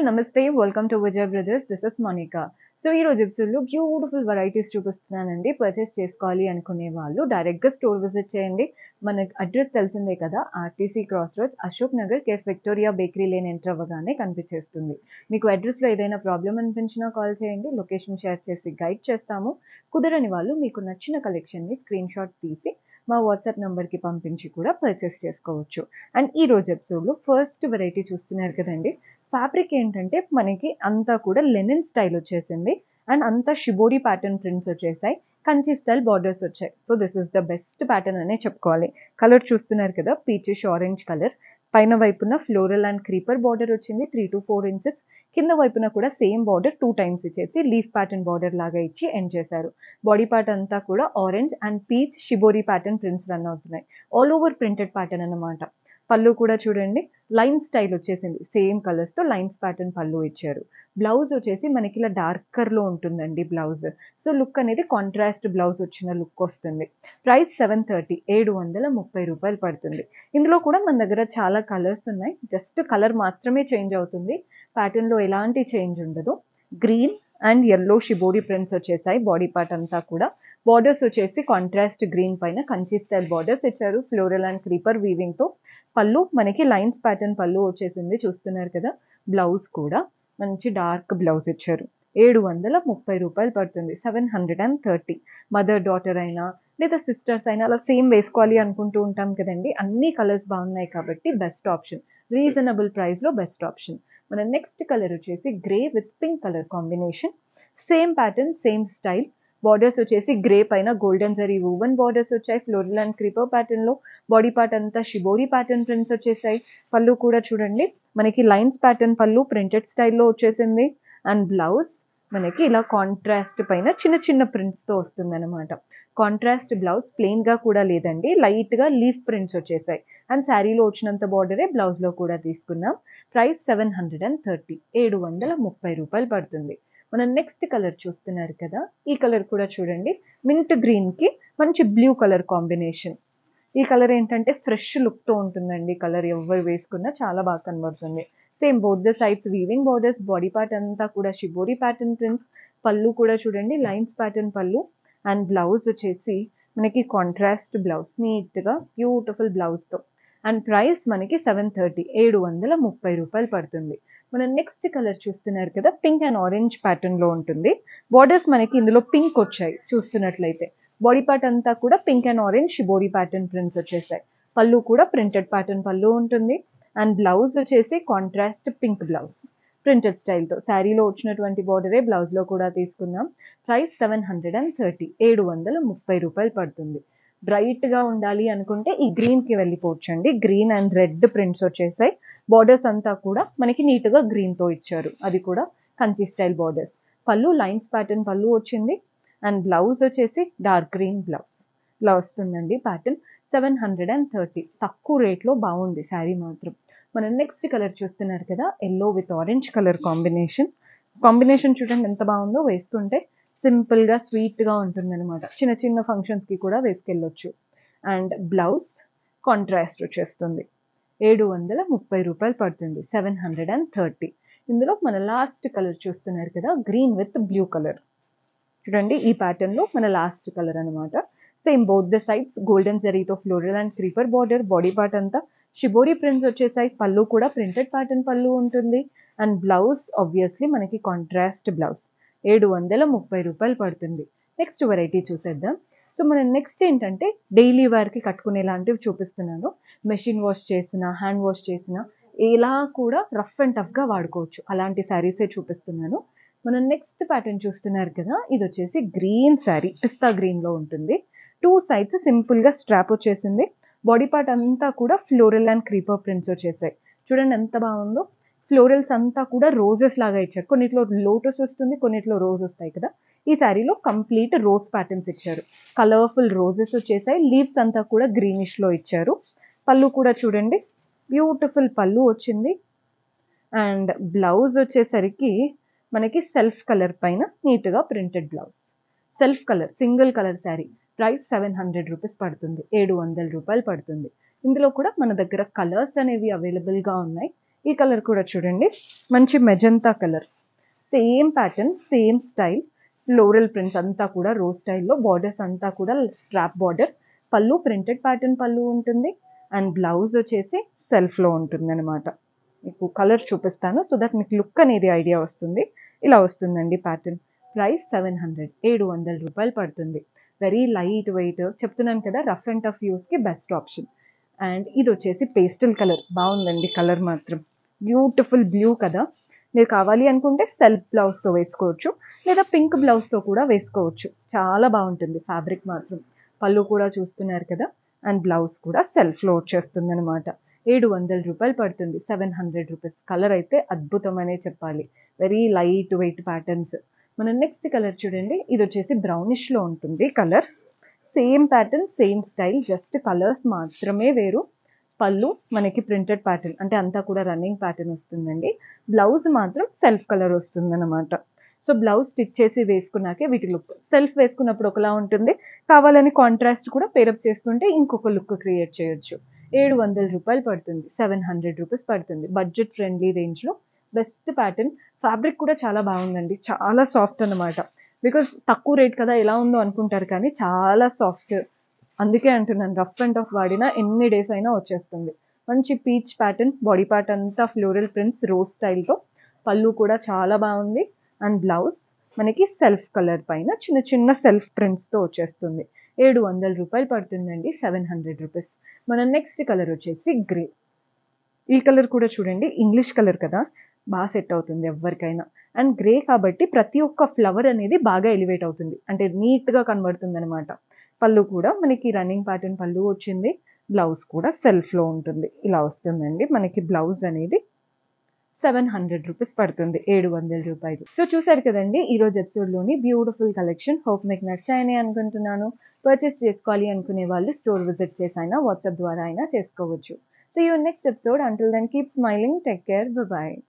All నమస్తే welcome to Vijay brothers this is Monica so ఈ రోజు ఎపిసోడ్లో బ్యూటిఫుల్ వెరైటీస్ చూపిస్తున్నానండి. పర్చేస్ చేసుకోవాలి అనుకునే వాళ్ళు. డైరెక్ట్గా స్టోర్ విజిట్ చేయండి. మన అడ్రస్ తెలిసిందే కదా RTC cross roads Ashok Nagar cafe Victoria bakery lane enter అవ్వగానే కనిపించేస్తుంది. మీకు అడ్రస్లో ఏదైనా ప్రాబ్లం అనిపించినా కాల్ చేయండి. లొకేషన్ షేర్ చేసి గైడ్ చేస్తాము. కుదరని వాళ్ళు మీకు నచ్చిన కలెక్షన్ని స్క్రీన్ షాట్ తీసి మా వాట్సాప్ నెంబర్కి పంపించి కూడా పర్చేస్ చేసుకోవచ్చు. అండ్ ఈ రోజు ఎపిసోడ్లో ఫస్ట్ వెరైటీ చూస్తున్నారు కదండి. ఫ్యాబ్రిక్ ఏంటంటే మనకి అంతా కూడా లెనిన్ స్టైల్ వచ్చేసింది. అండ్ అంతా షిబోరి ప్యాటర్న్ ప్రింట్స్ వచ్చేసాయి. కంచి స్టైల్ బార్డర్స్ వచ్చాయి. So this is the best pattern అనే చెప్పుకోవాలి. కలర్ చూస్తున్నారు కదా పీచెస్ ఆరెంజ్ కలర్ పైన వైపున ఫ్లోరల్ అండ్ క్రీపర్ బార్డర్ వచ్చింది త్రీ టు ఫోర్ ఇంచెస్ కింద వైపున కూడా సేమ్ బార్డర్ టూ టైమ్స్ ఇచ్చేసి లీఫ్ ప్యాటర్న్ బార్డర్ లాగా ఇచ్చి ఎండ్ చేశారు. బాడీ పార్ట్ అంతా కూడా orange and peach shibori pattern prints run అవుతున్నాయి. ఆల్ ఓవర్ ప్రింటెడ్ ప్యాటర్న్ అన్నమాట. పళ్ళు కూడా చూడండి. లైన్ స్టైల్ వచ్చేసింది. సేమ్ కలర్స్తో లైన్స్ ప్యాటర్న్ పళ్ళు ఇచ్చారు. బ్లౌజ్ వచ్చేసి మనకి ఇలా డార్కర్లో ఉంటుందండి బ్లౌజ్. సో లుక్ అనేది కాంట్రాస్ట్ బ్లౌజ్ వచ్చిన లుక్ వస్తుంది. ప్రైస్ సెవెన్ థర్టీ ఏడు వందల ముప్పై రూపాయలు పడుతుంది. ఇందులో కూడా మన దగ్గర చాలా కలర్స్ ఉన్నాయి. జస్ట్ కలర్ మాత్రమే చేంజ్ అవుతుంది. ప్యాటర్న్లో ఎలాంటి చేంజ్ ఉండదు. Green and yellow shibori prints వచ్చేసాయి. బాడీ పార్ట్ అంతా కూడా. బార్డర్స్ వచ్చేసి కాంట్రాస్ట్ గ్రీన్ పైన కంచి స్టైల్ బార్డర్స్ ఇచ్చారు. ఫ్లోరల్ అండ్ క్రీపర్ వీవింగ్తో పళ్ళు మనకి లైన్స్ ప్యాటర్న్ పళ్ళు వచ్చేసింది చూస్తున్నారు కదా. బ్లౌజ్ కూడా. మంచి డార్క్ బ్లౌజ్ ఇచ్చారు. ఏడు వందల ముప్పై రూపాయలు పడుతుంది. Seven hundred and thirty mother daughter అయినా లేదా సిస్టర్స్ అయినా అలా సేమ్ వేసుకోవాలి అనుకుంటూ ఉంటాం కదండి. అన్ని కలర్స్ బాగున్నాయి కాబట్టి బెస్ట్ ఆప్షన్ రీజనబుల్ ప్రైస్లో బెస్ట్ ఆప్షన్ మన నెక్స్ట్ కలర్ వచ్చేసి grey with pink colour combination same pattern same style borders వచ్చేసి గ్రే పైన గోల్డెన్ జరీ ఓవెన్ బార్డర్స్ వచ్చాయి ఫ్లోరల్ అండ్ క్రీపర్ ప్యాటర్న్లో బాడీ పార్ట్ అంతా షిబోరి ప్యాటర్న్ ప్రింట్స్ వచ్చేసాయి. పళ్ళు కూడా చూడండి మనకి లైన్స్ ప్యాటర్న్ పళ్ళు ప్రింటెడ్ స్టైల్లో వచ్చేసింది. అండ్ బ్లౌజ్ మనకి ఇలా కాంట్రాస్ట్ పైన చిన్న చిన్న ప్రింట్స్తో వస్తుంది అనమాట కాంట్రాస్ట్ బ్లౌజ్ ప్లెయిన్గా కూడా లేదండి లైట్గా లీఫ్ ప్రింట్స్ వచ్చేసాయి. అండ్ శారీలో వచ్చినంత బార్డరే బ్లౌజ్లో కూడా తీసుకున్నాం. Price seven hundred and thirty ఏడు వందల ముప్పై రూపాయలు పడుతుంది. మనం నెక్స్ట్ కలర్ చూస్తున్నారు కదా ఈ కలర్ కూడా చూడండి. మింట్ గ్రీన్కి మంచి బ్లూ కలర్ కాంబినేషన్ ఈ కలర్ ఏంటంటే ఫ్రెష్ లుక్తో ఉంటుందండి. కలర్ ఎవరు వేసుకున్నా చాలా బాగా కనబడుతుంది. Same both the sides weaving borders body part అంతా కూడా షిబోరి ప్యాటర్న్ ప్రింట్స్ పళ్ళు కూడా చూడండి. లైన్స్ ప్యాటర్న్ పళ్ళు అండ్ బ్లౌజ్ వచ్చేసి మనకి కాంట్రాస్ట్ బ్లౌజ్ నీట్గా బ్యూటిఫుల్ బ్లౌజ్తో అండ్ ప్రైస్ మనకి సెవెన్ థర్టీ ఏడు వందల ముప్పై రూపాయలు పడుతుంది. మనం నెక్స్ట్ కలర్ చూస్తున్నారు కదా పింక్ అండ్ ఆరెంజ్ ప్యాటర్న్లో ఉంటుంది. బార్డర్స్ మనకి ఇందులో పింక్ వచ్చాయి చూస్తున్నట్లయితే. బాడీ పార్ట్ అంతా కూడా pink and orange body pattern prints వచ్చేసాయి. పళ్ళు కూడా ప్రింటెడ్ ప్యాటర్న్ పళ్ళు ఉంటుంది. అండ్ బ్లౌజ్ వచ్చేసి కాంట్రాస్ట్ పింక్ బ్లౌజ్ ప్రింటెడ్ స్టైల్తో శారీలో వచ్చినటువంటి బార్డరే బ్లౌజ్లో కూడా తీసుకున్నాం price seven hundred and thirty ఏడు వందల ముప్పై రూపాయలు పడుతుంది. బ్రైట్గా ఉండాలి అనుకుంటే ఈ గ్రీన్కి వెళ్ళిపోవచ్చండి. గ్రీన్ అండ్ రెడ్ ప్రింట్స్ వచ్చేసాయి. బార్డర్స్ అంతా కూడా మనకి నీట్గా గ్రీన్తో ఇచ్చారు. అది కూడా కంచి స్టైల్ బార్డర్స్ పళ్ళు లైన్స్ ప్యాటర్న్ పళ్ళు వచ్చింది. అండ్ బ్లౌజ్ వచ్చేసి డార్క్ గ్రీన్ బ్లౌజ్ బ్లౌజ్ ఉందండి pattern seven hundred and thirty తక్కువ రేట్లో బాగుంది శారీ మాత్రం. మనం నెక్స్ట్ కలర్ చూస్తున్నారు కదా yellow with orange colour combination combination చూడండి ఎంత బాగుందో వేస్తుంటే సింపుల్గా స్వీట్గా ఉంటుంది అనమాట చిన్న చిన్న ఫంక్షన్స్కి కూడా వేసుకెళ్ళొచ్చు. అండ్ బ్లౌజ్ కాంట్రాస్ట్ వచ్చేస్తుంది. ఏడు వందల ముప్పై రూపాయలు పడుతుంది. సెవెన్ హండ్రెడ్ అండ్ థర్టీ ఇందులో మన లాస్ట్ కలర్ చూస్తున్నారు కదా గ్రీన్ విత్ బ్లూ కలర్ చూడండి ఈ ప్యాటర్న్లో మన లాస్ట్ కలర్ అనమాట same both the sides golden జరీతో floral and creeper border body part అంతా. షిబోరి ప్రింట్స్ వచ్చేసాయి. పళ్ళు కూడా ప్రింటెడ్ ప్యాటర్న్ పళ్ళు ఉంటుంది. అండ్ బ్లౌజ్ ఆబ్వియస్లీ మనకి కాంట్రాస్ట్ బ్లౌజ్ ఏడు వందల ముప్పై రూపాయలు పడుతుంది. నెక్స్ట్ వెరైటీ చూసేద్దాం. సో మనం నెక్స్ట్ ఏంటంటే డైలీ వేర్కి కట్టుకునేలాంటివి చూపిస్తున్నాను. మెషిన్ వాష్ చేసిన హ్యాండ్ వాష్ చేసిన ఇలా కూడా రఫ్ అండ్ టఫ్గా వాడుకోవచ్చు. అలాంటి శారీసే చూపిస్తున్నాను. మనం నెక్స్ట్ ప్యాటర్న్ చూస్తున్నారు కదా ఇది వచ్చేసి గ్రీన్ శారీ పిస్తా గ్రీన్లో ఉంటుంది. టూ సైడ్స్ సింపుల్గా స్ట్రాప్ వచ్చేసింది. బాడీ పార్ట్ అంతా కూడా ఫ్లోరల్ అండ్ క్రీపర్ ప్రింట్స్ వచ్చేసాయి. చూడండి ఎంత బాగుందో. ఫ్లోరల్స్ అంతా కూడా రోజెస్ లాగా ఇచ్చారు. కొన్నిట్లో లోటస్ వస్తుంది కొన్నిట్లో రోజ్ వస్తాయి కదా. ఈ శారీలో కంప్లీట్ రోజ్ ప్యాటర్న్స్ ఇచ్చారు. కలర్ఫుల్ రోజెస్ వచ్చేసాయి. లీవ్స్ అంతా కూడా గ్రీనిష్లో ఇచ్చారు. పళ్ళు కూడా చూడండి. బ్యూటిఫుల్ పళ్ళు వచ్చింది. అండ్ బ్లౌజ్ వచ్చేసరికి మనకి సెల్ఫ్ కలర్ పైన నీట్గా printed blouse self colour single colour sari price seven hundred rupees పడుతుంది. ఏడు వందల రూపాయలు పడుతుంది. ఇందులో కూడా మన దగ్గర కలర్స్ అనేవి అవైలబుల్గా ఉన్నాయి. ఈ కలర్ కూడా చూడండి. మంచి magenta colour. Same pattern same style floral prints అంతా కూడా రో స్టైల్లో బార్డర్స్ అంతా కూడా స్ట్రాప్ బార్డర్ పళ్ళు ప్రింటెడ్ ప్యాటర్న్ పళ్ళు ఉంటుంది. అండ్ బ్లౌజ్ వచ్చేసి సెల్ఫ్లో ఉంటుంది అనమాట మీకు కలర్ చూపిస్తాను. సో దట్ మీకు లుక్ అనేది ఐడియా వస్తుంది. ఇలా వస్తుందండి ప్యాటర్న్ ప్రైస్ సెవెన్ హండ్రెడ్ ఏడు వందల రూపాయలు పడుతుంది. వెరీ లైట్ వెయిట్ చెప్తున్నాను కదా రఫ్ అండ్ టఫ్ యూస్కి బెస్ట్ ఆప్షన్ అండ్ ఇది వచ్చేసి పేస్టల్ కలర్. బాగుందండి కలర్ మాత్రం. బ్యూటిఫుల్ బ్లూ కదా. మీరు కావాలి అనుకుంటే సెల్ఫ్ బ్లౌజ్తో వేసుకోవచ్చు లేదా పింక్ బ్లౌజ్తో కూడా వేసుకోవచ్చు. చాలా బాగుంటుంది ఫ్యాబ్రిక్ మాత్రం. పళ్ళు కూడా చూస్తున్నారు కదా అండ్ బ్లౌజ్ కూడా సెల్ఫ్లో వచ్చేస్తుంది అనమాట ఏడు వందల రూపాయలు పడుతుంది సెవెన్ హండ్రెడ్ రూపీస్. కలర్ అయితే అద్భుతమనే చెప్పాలి. Very light weight patterns. మన నెక్స్ట్ కలర్ చూడండి. ఇది వచ్చేసి బ్రౌనిష్లో ఉంటుంది colour. Same pattern same style just colours మాత్రమే వేరు. పళ్ళు మనకి ప్రింటెడ్ ప్యాటర్న్ అంటే అంతా కూడా రన్నింగ్ ప్యాటర్న్ వస్తుందండి. బ్లౌజ్ మాత్రం సెల్ఫ్ కలర్ వస్తుందన్నమాట. సో బ్లౌజ్ స్టిచ్ చేసి వేసుకున్నాకే వీటి లుక్ సెల్ఫ్ వేసుకున్నప్పుడు ఒకలా ఉంటుంది. కావాలని కాంట్రాస్ట్ కూడా పేరప్ చేసుకుంటే ఇంకొక లుక్ క్రియేట్ చేయొచ్చు. ఏడు వందల రూపాయలు పడుతుంది. సెవెన్ హండ్రెడ్ రూపీస్ పడుతుంది. బడ్జెట్ ఫ్రెండ్లీ రేంజ్లో బెస్ట్ ప్యాటర్న్ ఫ్యాబ్రిక్ కూడా చాలా బాగుందండి. చాలా సాఫ్ట్ అనమాట బికాస్ తక్కువ రేట్ కదా ఎలా ఉందో అనుకుంటారు కానీ చాలా సాఫ్ట్ అందుకే అంటున్నాను రఫ్ అండ్ టఫ్ వాడినా ఎన్ని డేస్ అయినా వచ్చేస్తుంది. మంచి పీచ్ ప్యాటర్న్ బాడీ పార్ట్ అంతా ఫ్లోరల్ ప్రింట్స్ రోజ్ స్టైల్తో పళ్ళు కూడా చాలా బాగుంది. అండ్ బ్లౌజ్ మనకి సెల్ఫ్ కలర్ పైన చిన్న చిన్న సెల్ఫ్ ప్రింట్స్తో వచ్చేస్తుంది. ఏడు వందల రూపాయలు పడుతుందండి సెవెన్ హండ్రెడ్ రూపీస్ మన నెక్స్ట్ కలర్ వచ్చేసి గ్రే ఈ కలర్ కూడా చూడండి ఇంగ్లీష్ కలర్ కదా. బాగా సెట్ అవుతుంది ఎవరికైనా అండ్ గ్రే కాబట్టి ప్రతి ఒక్క ఫ్లవర్ అనేది బాగా ఎలివేట్ అవుతుంది. అంటే నీట్గా కనబడుతుంది అనమాట పళ్ళు కూడా మనకి రన్నింగ్ ప్యాటర్న్ పళ్ళు వచ్చింది. బ్లౌజ్ కూడా సెల్ఫ్లో ఉంటుంది. ఇలా వస్తుందండి. మనకి బ్లౌజ్ అనేది సెవెన్ హండ్రెడ్ రూపీస్ పడుతుంది. ఏడు వందల రూపాయలు. సో చూసారు కదండి ఈ రోజు ఎపిసోడ్లోని బ్యూటిఫుల్ కలెక్షన్ హోప్ మీకు నచ్చాయని అనుకుంటున్నాను. పర్చేస్ చేసుకోవాలి అనుకునే వాళ్ళు స్టోర్ విజిట్ చేసి అయినా వాట్సాప్ ద్వారా అయినా చేసుకోవచ్చు. So you next episode until then keep smiling take care bye